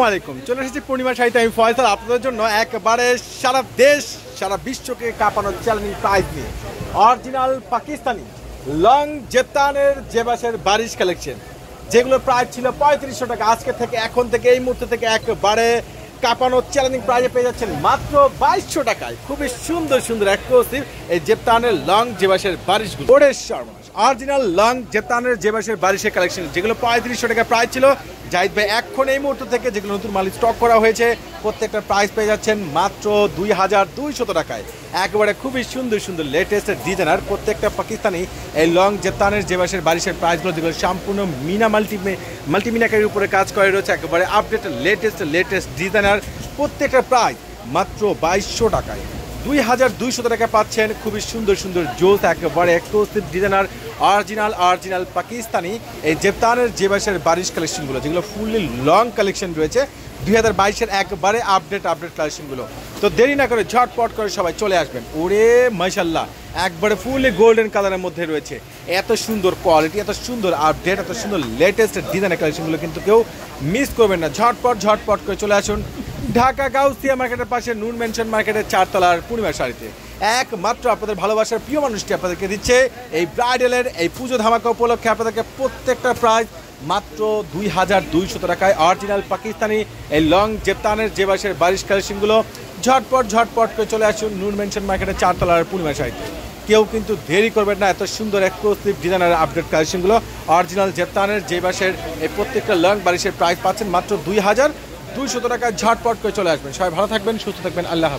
আলাইকুম চলে এসেছি পূর্ণিমা সাহিত্য আমি ফয়সাল, আপনাদের জন্য একবারে সারা দেশ, সারা বিশ্বকে কাঁপানোর চ্যালেঞ্জিং প্রাইজ নিয়ে। অরিজিনাল পাকিস্তানি লং জেতানের জেবাসের বারিশ কালেকশন যেগুলো প্রাইস ছিল পঁয়ত্রিশশো টাকা। আজকে থেকে, এখন থেকে, এই মুহূর্তে থেকে একবারে কাঁপানোর চ্যালেঞ্জিং প্রাইজে পেয়ে যাচ্ছেন মাত্র বাইশশো টাকায়। খুবই সুন্দর সুন্দর এক্সক্লুসিভ এই জেপ্তানের লং জেবাসের বারিশগুলো। ওরেশ শর্মা অরিজিনাল লং জেতানের জেবাসের বারিশের কালেকশন যেগুলো পঁয়ত্রিশশো টাকা প্রাইস ছিল। জাহিদ ভাই, এখন এই মুহূর্ত থেকে যেগুলো নতুন মাল স্টক করা হয়েছে, প্রত্যেকটা প্রাইস পেয়ে যাচ্ছেন মাত্র দুই হাজার দুইশত টাকায়। একেবারে খুবই সুন্দর সুন্দর লেটেস্ট ডিজাইনার প্রত্যেকটা পাকিস্তানি এই লং জেতানের জেবাসের বারিশের প্রাইসগুলো যেগুলো সম্পূর্ণ মিনা মাল্টি মাল্টিমিনাকারির উপরে কাজ করে রয়েছে, একেবারে আপডেট লেটেস্ট লেটেস্ট ডিজাইনার প্রত্যেকটা প্রাইস মাত্র বাইশশো টাকায়। দুই হাজার দুইশো টাকা পাচ্ছেন খুবই সুন্দর সুন্দর জোস, একেবারে exclusive designer original original Pakistani. এই জেপ্তানের জেবাসের বারিশ কালেকশনগুলো যেগুলো ফুললি লং কালেকশন রয়েছে, দুই হাজার বাইশের একবারে আপডেট আপডেট কালেকশনগুলো তো দেরি না করে ঝটপট করে সবাই চলে আসবেন। ওরে মাইশাল্লাহ একবারে ফুললি গোল্ডেন কালারের মধ্যে রয়েছে। এত সুন্দর কোয়ালিটি এত সুন্দর আপডেট এত সুন্দর লেটেস্ট ডিজাইনের কালেকশনগুলো কিন্তু কেউ মিস করবেন না। ঝটপট ঝটপট করে চলে আসুন। ঢাকা গাউসিয়া মার্কেটের পাশে নুন মেনশন মার্কেটের চারতলার পূর্ণিমা শাড়িতে একমাত্র আপনাদের ভালোবাসার প্রিয় মানুষটি আপনাদেরকে দিচ্ছে এই ব্রাইডালের এই পুজো ধামাকা উপলক্ষে আপনাদেরকে প্রত্যেকটা প্রাইজ মাত্র দুই হাজার দুইশত টাকায়। অরিজিনাল পাকিস্তানি এই লং জেপ্তানের যে বাসের বারিশ কালেকশনগুলো ঝটপট ঝটপট করে চলে আসুন নুন মেনশন মার্কেটের চারতলার পূর্ণিমা শাড়িতে। কেউ কিন্তু দেরি করবেন না, এত সুন্দর এক্সক্লুসিভ ডিজাইনার আপডেট কালেকশনগুলো। অরিজিনাল জেপ্তানের জেবাসের এই প্রত্যেকটা লং বারিশের প্রাইস পাচ্ছেন মাত্র দুই হাজার দুইশত টাকা ঝটপট করে চলে আসবেন সবাই ভালো থাকবেন সুস্থ থাকবেন আল্লাহ।